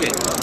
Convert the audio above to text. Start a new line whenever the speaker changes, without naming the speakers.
Okay.